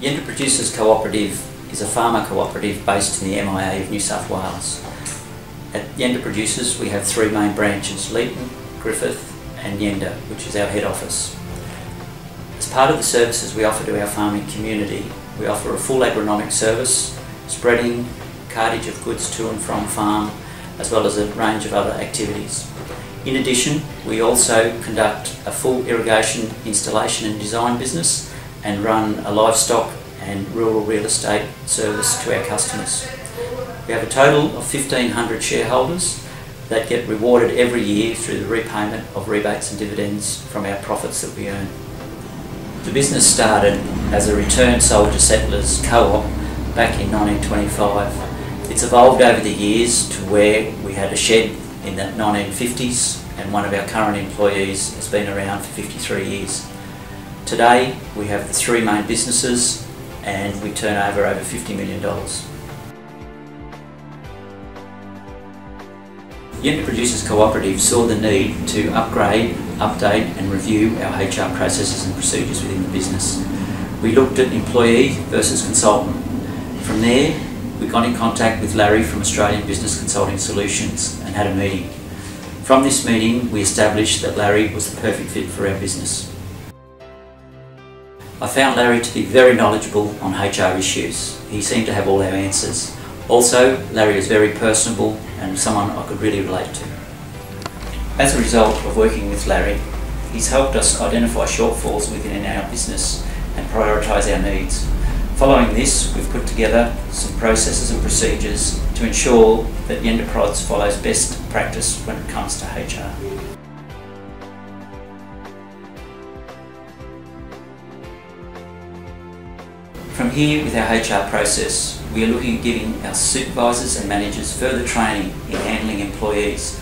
Yenda Producers Cooperative is a farmer cooperative based in the MIA of New South Wales. At Yenda Producers we have three main branches, Leeton, Griffith and Yenda, which is our head office. As part of the services we offer to our farming community, we offer a full agronomic service, spreading, cartage of goods to and from farm, as well as a range of other activities. In addition, we also conduct a full irrigation installation and design business and run a livestock and rural real estate service to our customers. We have a total of 1,500 shareholders that get rewarded every year through the repayment of rebates and dividends from our profits that we earn. The business started as a returned soldier settlers co-op back in 1925. It's evolved over the years to where we had a shed in the 1950s and one of our current employees has been around for 53 years. Today we have the three main businesses and we turn over over $50 million. Yenda Producers Cooperative saw the need to upgrade, update and review our HR processes and procedures within the business. We looked at employee versus consultant. From there, we got in contact with Larry from Australian Business Consulting Solutions and had a meeting. From this meeting, we established that Larry was the perfect fit for our business. I found Larry to be very knowledgeable on HR issues. He seemed to have all our answers. Also, Larry is very personable and someone I could really relate to. As a result of working with Larry, he's helped us identify shortfalls within our business and prioritise our needs. Following this, we've put together some processes and procedures to ensure that Yenda Prods follows best practice when it comes to HR. From here, with our HR process, we are looking at giving our supervisors and managers further training in handling employees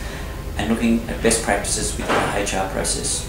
and looking at best practices within our HR process.